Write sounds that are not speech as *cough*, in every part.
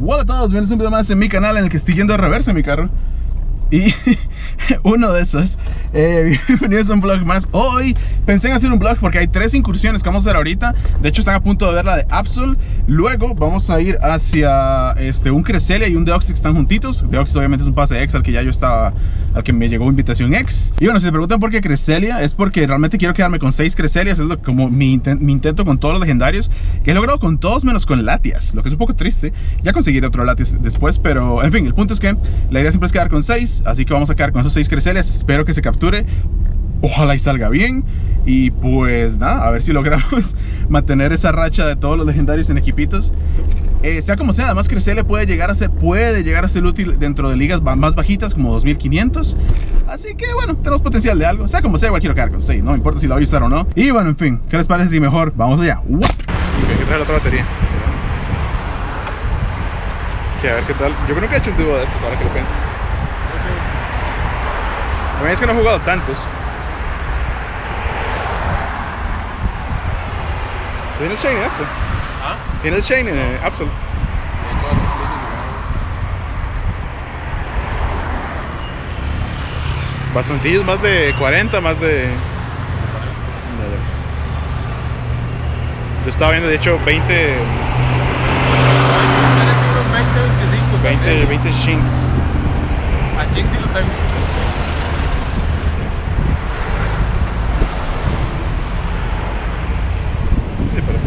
Hola a todos, bienvenidos a un video más en mi canal en el que estoy yendo de reversa mi carro. Y *laughs* uno de esos, eh, *laughs* bienvenidos a un vlog más. Hoy pensé en hacer un vlog porque hay tres incursiones que vamos a hacer ahorita. De hecho están a punto de ver la de Absol. Luego vamos a ir hacia este, un Creselia y un Deoxys que están juntitos. Deoxys obviamente es un pase ex al que ya yo estaba, al que me llegó invitación ex Y bueno, si se preguntan por qué Creselia Es porque realmente quiero quedarme con seis Creselias Es lo, como mi, intento con todos los legendarios Que he logrado con todos menos con Latias Lo que es un poco triste Ya conseguiré otro Latias después Pero en fin, el punto es que la idea siempre es quedar con seis Así que vamos a quedar con esos 6 crecelias. Espero que se capture. Ojalá y salga bien. Y pues nada, a ver si logramos *laughs* mantener esa racha de todos los legendarios en equipitos. Eh, sea como sea, además Crescelia puede llegar a ser, puede llegar a ser útil dentro de ligas más bajitas como 2500. Así que bueno, tenemos potencial de algo. Sea como sea, igual quiero quedar con 6, no importa si lo voy a usar o no. Y bueno, en fin, ¿qué les parece si mejor? Vamos allá. que traer la otra batería. Que a ver qué tal. Yo creo que he hecho un tubo de esto, para que lo pienso. También es que no he jugado tantos. ¿Tiene el Shane este? ¿Ah? ¿Tiene el Shane en el Absol? Bastantillos, más de 40, más de... Yo estaba viendo de hecho 20... 20, 20 Shinks. A Shinks sí lo tengo.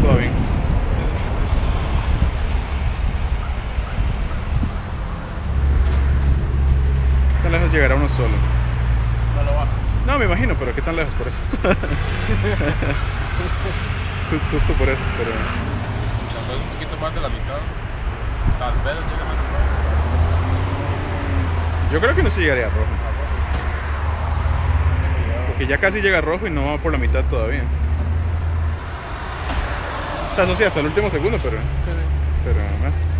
todo bien. ¿Qué tan lejos llegará uno solo? No lo va. No, me imagino, pero ¿qué tan lejos por eso? *laughs* es justo por eso, pero... Tal un poquito más de la mitad. Tal vez llegue más Yo creo que no se llegaría a rojo. Porque ya casi llega a rojo y no va por la mitad todavía. O sea, no sé, hasta el último segundo, pero. Sí, sí. Pero, ¿no?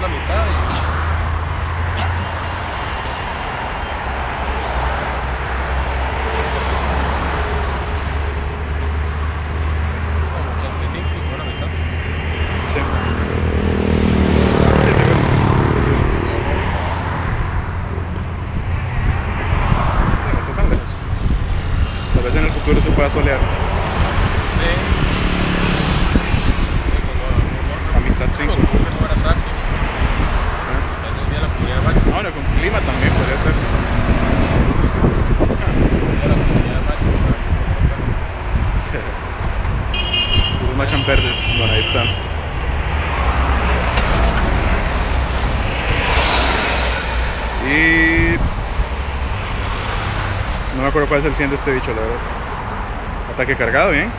La mitad y. se pueda solear. Sí. Amistad 5. Ah, bueno, con clima también podría ser. Los machan verdes, bueno ahí están. Y no me acuerdo cuál es el 100 de este bicho, la verdad. Ataque cargado, bien.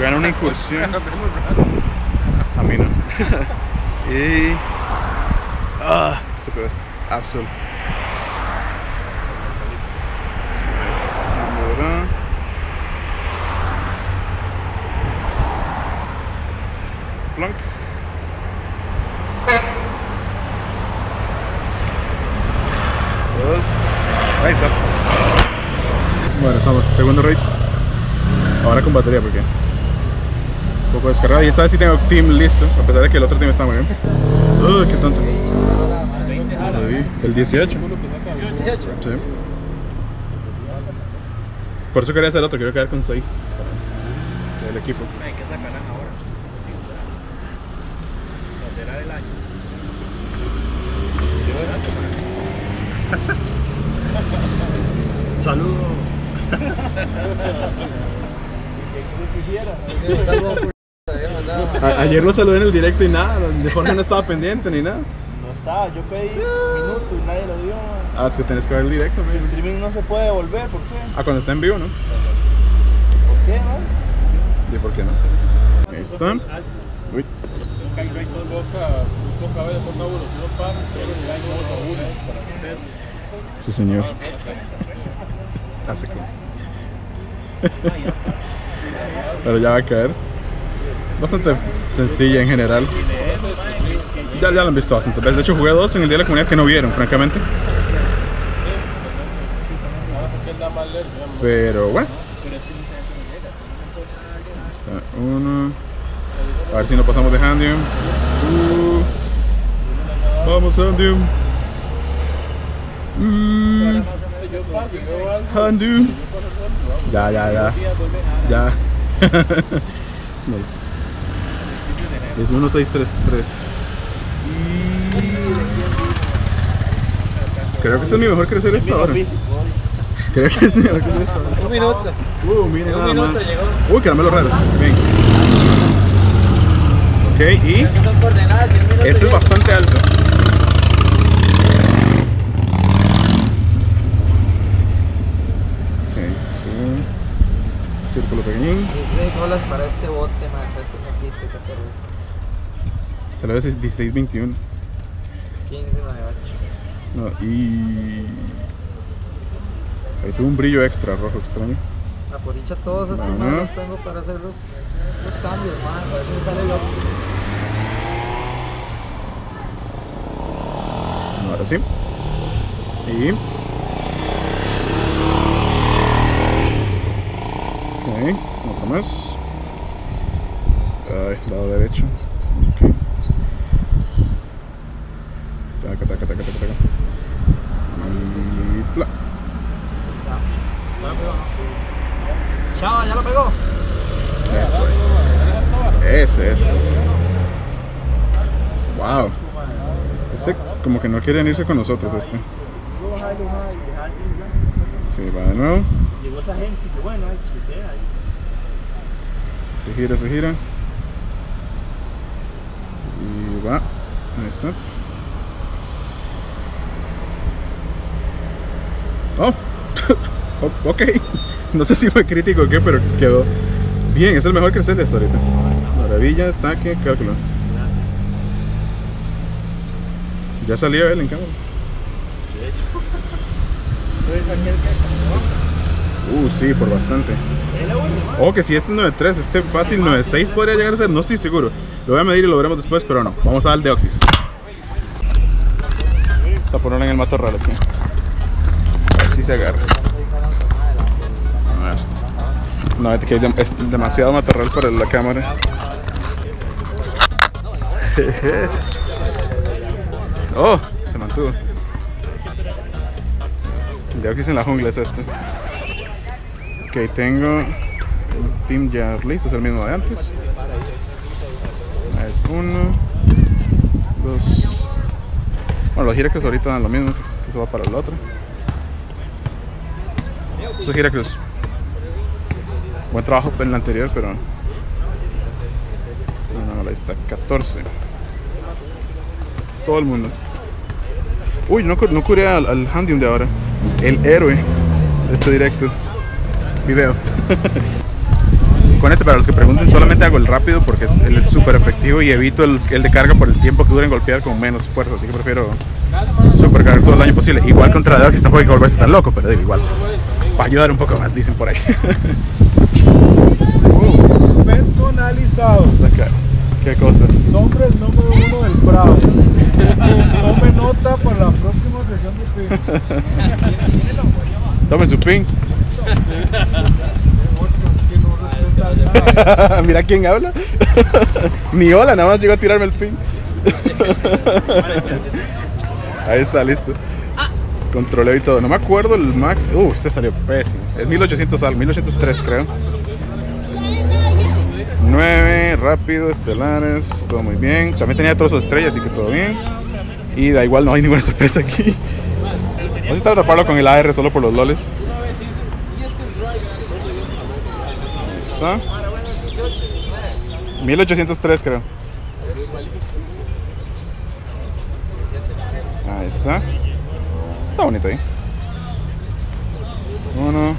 Gana una incursión. *laughs* A mí no. *laughs* y. Ah, estúpido. Absol. Plunk. Dos. Ahí está. Bueno, estamos, segundo raid. Ahora con batería porque un poco descargado. Y esta vez sí tengo team listo, a pesar de que el otro team está muy bien. Uy, qué tonto. El 18. Sí. Por eso quería hacer el otro, quiero quedar con 6 el equipo. Hay que sacarla ahora. La del año. *laughs* Saludos. Ayer lo saludé en el directo y nada, de Jorge no estaba pendiente ni nada. No estaba, yo pedí un minuto y nadie lo dio. Ah, es que tenés que ver el directo, El streaming no se puede devolver, ¿por qué? Ah, cuando está en vivo, ¿no? ¿Por qué, no? ¿Y por qué no? Ahí está. Uy. Sí, señor. Hace como. *laughs* Pero ya va a caer. Bastante sencilla en general. Ya, ya lo han visto bastante De hecho, jugué dos en el día de la comunidad que no vieron, francamente. Pero bueno. Está Uno. A ver si no pasamos de Handium. Uh. Vamos, Handium. Uh. Handium. Ya, ya, ya. Ya. *laughs* nice. Es 1633. Creo que es mi mejor crecer esta hora. Creo que es mi mejor crecer esta hora. Un minuto. Uh, mire Un nada minuto más. Uy, caramelos raros. Ok, y ¿Qué son coordenadas? este es bastante alto. Ok, sí. Círculo pequeñín. 16 bolas para este bote, man. Este cafito, qué pereza. Se le ve 1621. 15, 9, 8. No, y. Ahí tuvo un brillo extra rojo extraño. A por dicha todos estos Bueno. man los tengo para hacer los, los cambios, man. A ver si me sale loco. Ahora sí. Y. Ok, otro más. Ay, lado derecho. Ok. Taca, taca, taca, taca, taca. Y. Pla. ¿Ya lo pegó, no? Ya lo pegó. Eso es. Ese es. Wow. Este como que no quieren irse con nosotros este. Sí, va de nuevo. Llegó esa gente que bueno. Se gira, se gira. Y va. Ahí está. Oh. *laughs* O- ok. No sé si fue crítico o qué, pero quedó bien. Es el mejor crecer de hasta ahorita. Maravilla, está que cálculo. Ya salió él en cámara. Entonces aquel que Uh, sí, por bastante. es la última. O que si este es 9.3, este fácil 9.6 podría llegar a ser, no estoy seguro. Lo voy a medir y lo veremos después, pero no. Vamos a dar el Deoxys. Vamos a ponerlo en el matorral aquí. A ver si se agarra. A ver. No, es que hay demasiado matorral para la cámara. *laughs* oh, se mantuvo. El Deoxys en la jungla es este. Ok, tengo el team ya listo, es el mismo de antes. Ahí Es uno, dos. Bueno, los Giracruz ahorita dan lo mismo, que eso va para el otro. Esos Giracruz. Buen trabajo en el anterior, pero. No, no, ahí está, 14. Todo el mundo. Uy, no, no curé al, al Handium de ahora. El héroe de este directo video. *laughs* Con este, para los que pregunten, solamente hago el rápido porque es el súper efectivo y evito el, el de carga por el tiempo que dura en golpear con menos fuerza. Así que prefiero super cargar todo el año posible. Igual contra Deoxys tampoco hay que volverse tan loco, pero digo, igual. Para ayudar un poco más, dicen por ahí. *laughs* Personalizado. Saca. ¿Qué cosa? Sombre el número uno del Prado. Tome nota para la próxima sesión de pin. Tomen su nada. *laughs* Mira quién habla. *laughs* Ni hola, nada más llegó a tirarme el ping. *laughs* Ahí está, listo. Controleo y todo. No me acuerdo el max. Uh, este salió pésimo. Es 1800 algo, 1803 creo. 9, rápido, estelares, todo muy bien. También tenía trozos de estrella, así que todo bien. Y da igual, no hay ninguna *laughs* sorpresa aquí. Vamos a taparlo con el AR solo por los loles. Ahí está. 1803 creo. Ahí está. Está bonito ahí. Uno.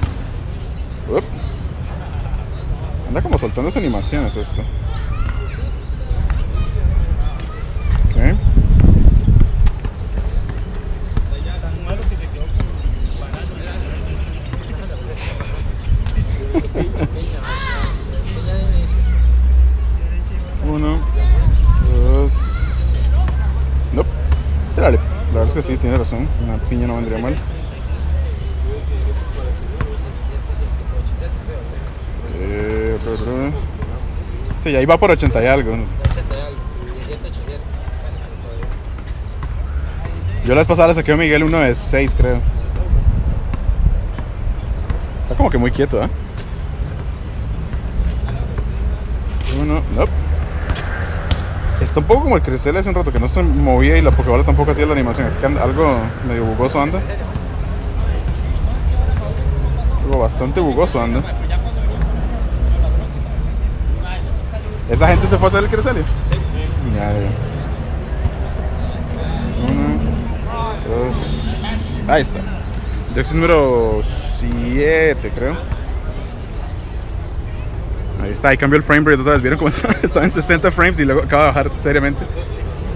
Up. Anda como soltando sus animaciones esto. *laughs* Uno, dos. Nope. Tírale. La verdad es que sí, tiene razón. Una piña no vendría mal. Eh, Sí, ahí va por 80 y algo. 80 y algo. 17, 800. Bueno, todavía. Yo la vez pasada le saqué a Miguel uno de 6, creo. Está como que muy quieto, ¿eh? Uno, no. Está un poco como el Crescel hace un rato que no se movía y la Pokébola tampoco hacía la animación. Es que algo medio bugoso anda. Algo bastante bugoso anda. ¿Esa gente se fue a hacer el Cresselia? Sí. Ya, ya. Uno, dos. Ahí está. Dex número 7, creo. Ahí está, ahí cambió el frame rate otra vez. ¿Vieron cómo está? *laughs* Estaba en 60 frames y luego acaba de bajar seriamente.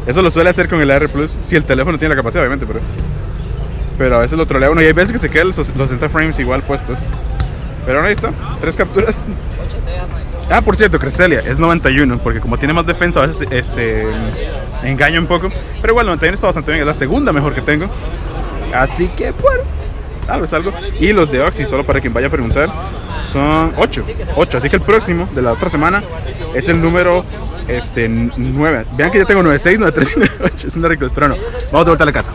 Eso lo suele hacer con el R Plus. Si el teléfono tiene la capacidad, obviamente, pero. Pero a veces lo trolea uno y hay veces que se quedan los, los 60 frames igual puestos. Pero ahora ahí está, tres capturas. 80 ya arrancó. Ah, por cierto, Cresselia es 91, porque como tiene más defensa, a veces este, engaña un poco. Pero igual, 91 está bastante bien, es la segunda mejor que tengo. Así que, bueno, tal vez algo. Y los de Oxy, solo para quien vaya a preguntar, son 8. 8, así que el próximo de la otra semana es el número este, 9. Vean que ya tengo 96, 93 y 98, es una rico, pero no. Vamos de vuelta a la casa.